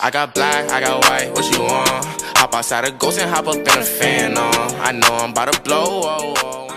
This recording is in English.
I got black, I got white, what you want? Hop outside a ghost and hop up in a Phantom. I know I'm about to blow. Oh, oh.